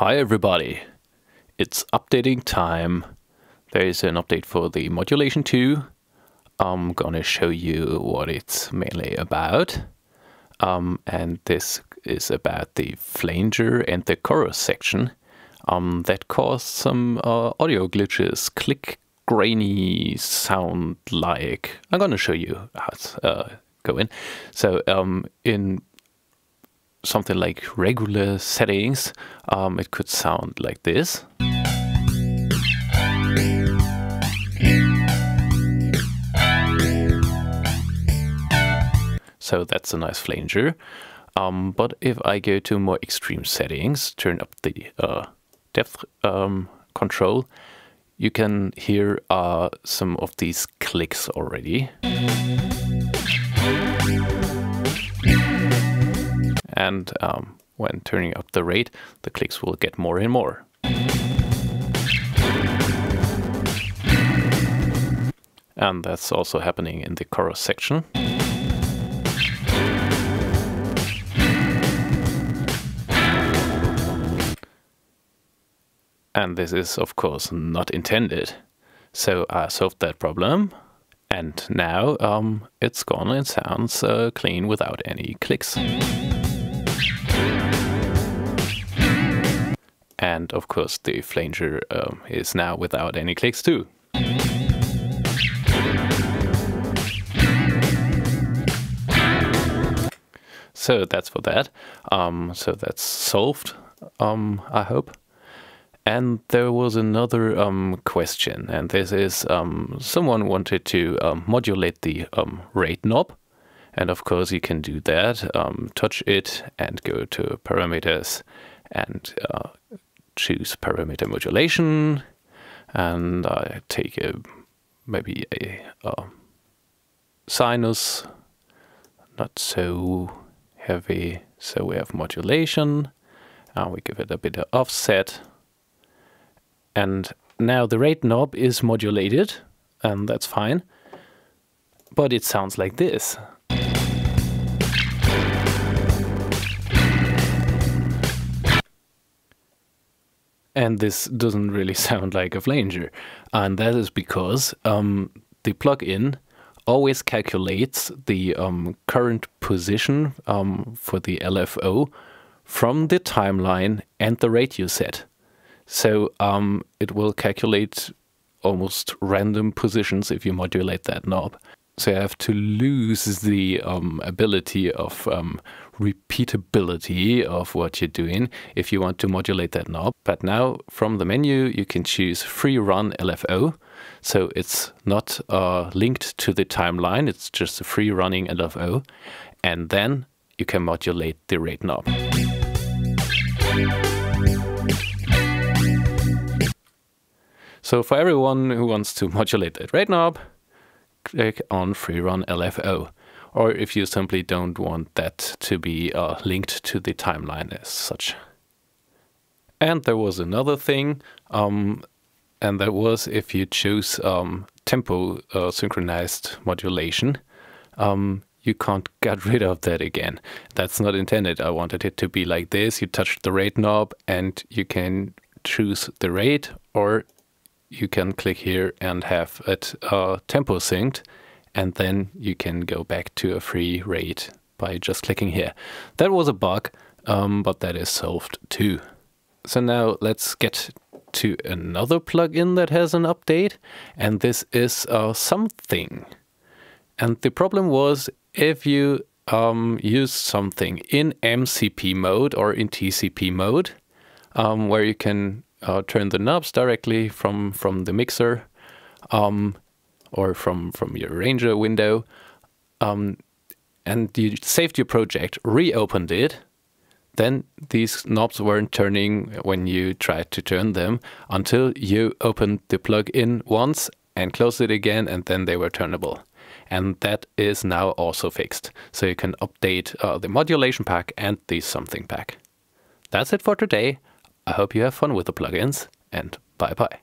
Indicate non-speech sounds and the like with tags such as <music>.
Hi everybody, it's updating time. There is an update for the Modulation 2. I'm gonna show you what it's mainly about. Um, and this is about the flanger and the chorus section um, that caused some uh, audio glitches, click, grainy sound like. I'm gonna show you how it's uh, going. So um, in something like regular settings, um, it could sound like this. So that's a nice flanger. Um, but if I go to more extreme settings, turn up the uh, depth um, control, you can hear uh, some of these clicks already. And um, when turning up the rate, the clicks will get more and more. And that's also happening in the chorus section. And this is of course not intended. So I solved that problem and now um, it's gone and sounds uh, clean without any clicks. And of course the flanger um, is now without any clicks too. So that's for that. Um, so that's solved, um, I hope. And there was another um, question, and this is um, someone wanted to um, modulate the um, rate knob. And of course, you can do that. Touch it and go to parameters and uh, choose parameter modulation. And I take a maybe a, a sinus, not so heavy. So we have modulation, and we give it a bit of offset and now the rate knob is modulated, and that's fine. But it sounds like this. And this doesn't really <laughs> sound like a flanger. And that is because um, the plugin always calculates the um, current position um, for the LFO from the timeline and the you set. So um, it will calculate almost random positions if you modulate that knob. So you have to lose the um, ability of um, repeatability of what you're doing if you want to modulate that knob. But now from the menu, you can choose free run LFO. So it's not uh, linked to the timeline, it's just a free running LFO. And then you can modulate the rate knob. So for everyone who wants to modulate that rate knob, click on Freerun LFO. Or if you simply don't want that to be uh, linked to the timeline as such. And there was another thing, um, and that was if you choose um, tempo uh, synchronized modulation, um, you can't get <laughs> rid of that again. That's not intended. I wanted it to be like this. You touch the rate knob and you can choose the rate or you can click here and have it uh, tempo synced and then you can go back to a free rate by just clicking here. That was a bug, um, but that is solved too. So now let's get to another plugin that has an update, and this is uh, SumThing. And the problem was if you um, use SumThing in MCP mode or in TCP mode, um, where you can uh, turn the knobs directly from from the mixer um, or from from your arranger window um, and you saved your project reopened it then these knobs weren't turning when you tried to turn them until you opened the plug-in once and closed it again and then they were turnable. And that is now also fixed. So you can update uh, the modulation pack and the SumThing pack. That's it for today I hope you have fun with the plugins and bye bye.